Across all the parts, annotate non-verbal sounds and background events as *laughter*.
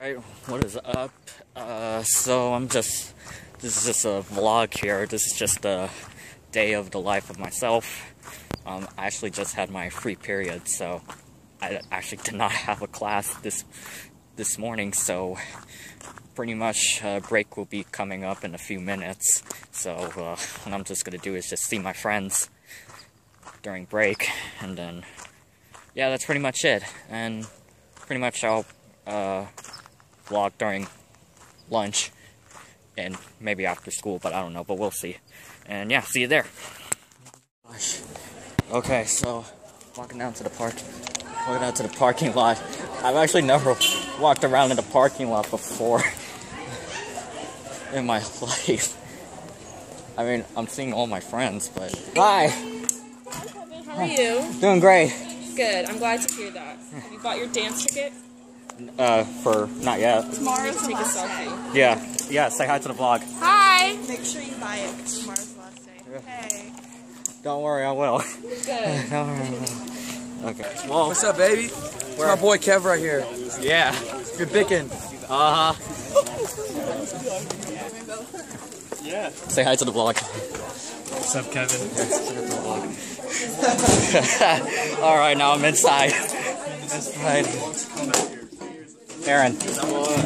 Right, what is up? Uh, so I'm just, this is just a vlog here. This is just a day of the life of myself. Um, I actually just had my free period, so I actually *laughs* did not have a class this this morning. So pretty much uh, break will be coming up in a few minutes. So uh, what I'm just gonna do is just see my friends during break, and then yeah, that's pretty much it. And pretty much I'll. Uh, vlog during lunch and maybe after school, but I don't know, but we'll see. And yeah, see you there. Gosh. Okay, so walking down to the park, walking down to the parking lot. I've actually never walked around in the parking lot before *laughs* in my *laughs* life. I mean, I'm seeing all my friends, but hi. How are you? Doing great. Good. I'm glad to hear that. Have You bought your dance ticket? Uh, for not yet. Tomorrow's take a selfie. Yeah, yeah. Say hi to the vlog. Hi. Make sure you buy it because tomorrow's the last day. Hey. Don't worry, I will. Good. *laughs* Don't worry, I will. Okay. Well, What's up, baby? It's my boy Kev right here. yeah. Good picking. Uh huh. Yeah. Say hi to the vlog. What's up, Kevin? *laughs* All right, now I'm inside. Inside. Aaron,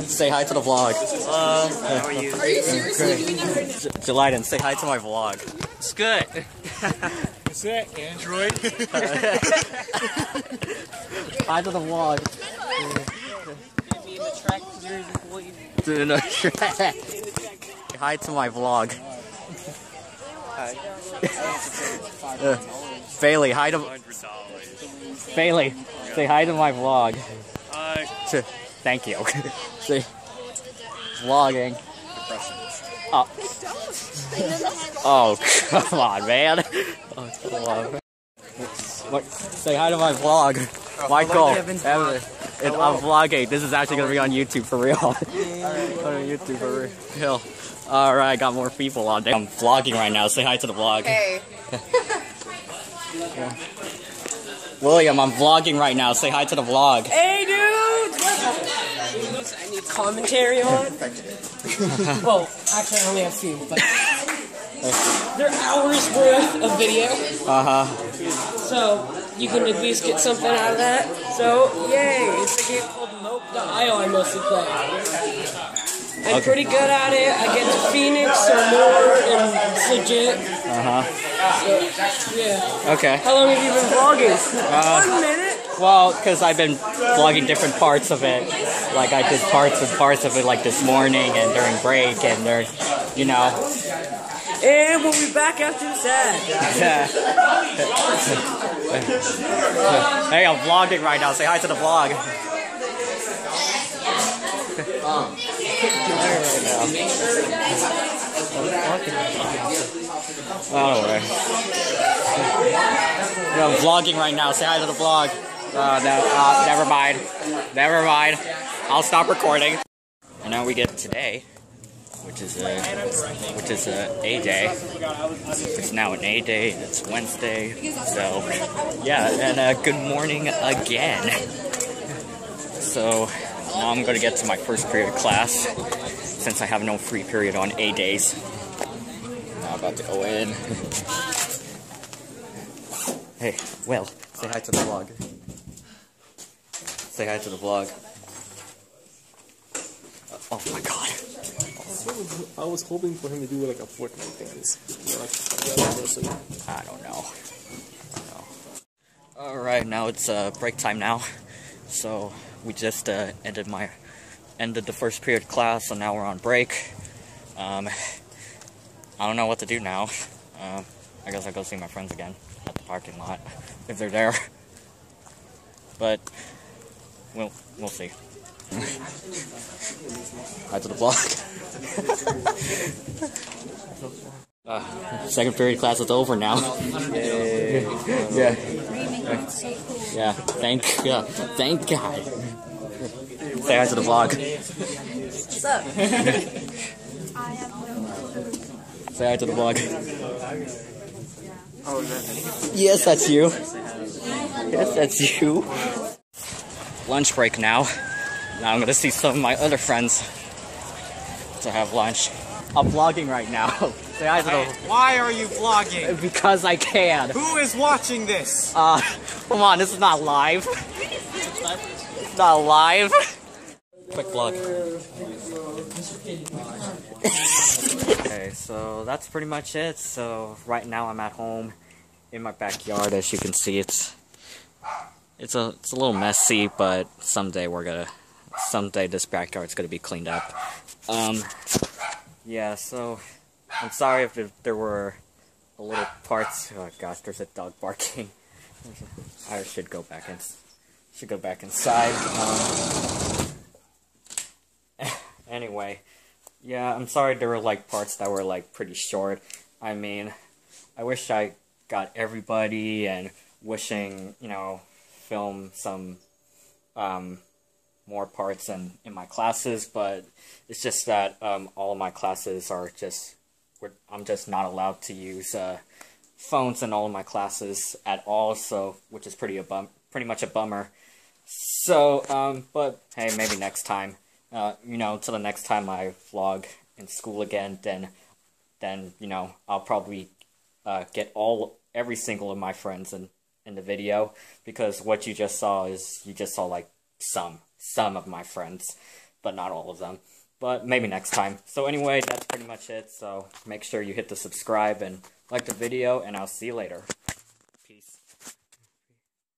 say hi to the vlog. Uh, how are you? Are you seriously doing that right now? Jeliden, say hi to my vlog. It's good. *laughs* What's that, Android? *laughs* Hi to the vlog. Dude, no, *laughs* hi to my vlog. Uh, Bailey, hi to Bailey. Say hi to my vlog. Hi. To, thank you. *laughs* See, vlogging. Oh. oh, *laughs* come on, man. Oh, come on. What? Say hi to my vlog. Michael. Kevin's Evan. I'm vlogging. This is actually gonna be on YouTube for real. *laughs* on YouTube for real. All right, got more people on there. I'm vlogging right now. Say hi to the vlog. Hey. William, I'm vlogging right now. Say hi to the vlog. Hey, dude! I need commentary on. *laughs* well, actually, I only have two, but they're hours worth of video, Uh huh. so you can at least get something out of that. So, yay! It's a game called Mope.io I mostly play. I'm Okay. pretty good at it. I get to Phoenix or more, and it's legit. Uh huh. So, yeah. Okay. How long have you been vlogging? Uh, One minute. Well, because I've been vlogging different parts of it. Like I did parts and parts of it, like this morning and during break and during, you know. And we'll be back after this *laughs* ad. hey, I'm vlogging right now. Say hi to the vlog. *laughs* Oh, no way. Yeah, I'm vlogging right now. Say hi to the vlog. Uh, no, uh, never mind. Never mind. I'll stop recording. And now we get today, which is a which is a A day. It's now an A day. It's Wednesday. So yeah, and uh, good morning again. So now I'm gonna get to my first period class since I have no free period on A days. Now I'm about to go in. *laughs* hey, Will, say hi to the vlog. Say hi to the vlog. Oh my god. I was hoping for him to do like a Fortnite dance. You know, like, person. I don't know. Alright, now it's uh, break time now. So we just uh, ended my ended the first period class, so now we're on break. Um, I don't know what to do now. Uh, I guess I'll go see my friends again at the parking lot if they're there. But we'll we'll see. Hi to the vlog. uh, second period class is over now. yeah. Yeah. Thank yeah. Thank God. Say hi to the vlog. What's up? Say hi to the vlog. Yes, that's you. Yes, that's you. Lunch break now. Now I'm gonna see some of my other friends to have lunch. I'm vlogging right now. *laughs* Say hi to Hey, the- why are you vlogging? *laughs* because I can. Who is watching this? Uh, come on, this is not live. It's not live. Quick vlog. okay, so that's pretty much it. So right now I'm at home in my backyard. As you can see, it's it's a it's a little messy, but someday we're gonna someday this backyard's gonna be cleaned up. Um, yeah. So I'm sorry if there were a little parts. Oh gosh, there's a dog barking. *laughs* I should go back in. Should go back inside. Um, *laughs* anyway, yeah, I'm sorry there were like parts that were like pretty short. I mean, I wish I got everybody and wishing you know film some um, more parts in in my classes, but it's just that um, all of my classes are just I'm just not allowed to use uh, phones in all of my classes at all, so which is pretty a bum, pretty much a bummer. So, um, but hey, maybe next time. Uh, you know, until the next time I vlog in school again, then, then you know, I'll probably uh, get all every single of my friends in in the video because what you just saw is you just saw like some some of my friends, but not all of them. But maybe next time. So anyway, that's pretty much it. So make sure you hit the subscribe and like the video, and I'll see you later.